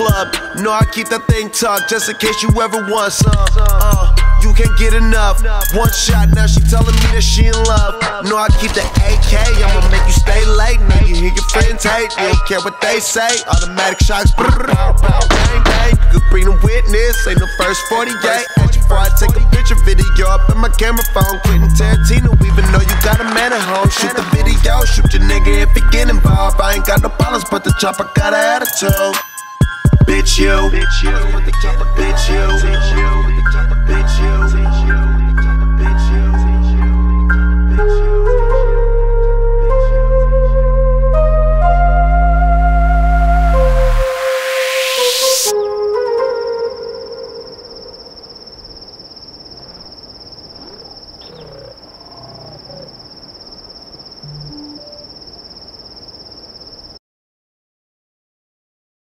club. Know I keep that thing tucked just in case you ever want some. Uh, you can't get enough. One shot, now she telling me that she in love. Know I keep the AK, I'ma make you stay late. Now you hear your friends hate, you don't care what they say. Automatic shots, brrr, bang, bang. You could bring a witness, ain't no first 48. Ask before I take a picture, video up in my camera phone. Quentin Tarantino, even though you got a man at home. Shoot the video, shoot your nigga if he get involved. I ain't got no problems, but the chopper got an attitude. Bitch you, bitch you, bitch you.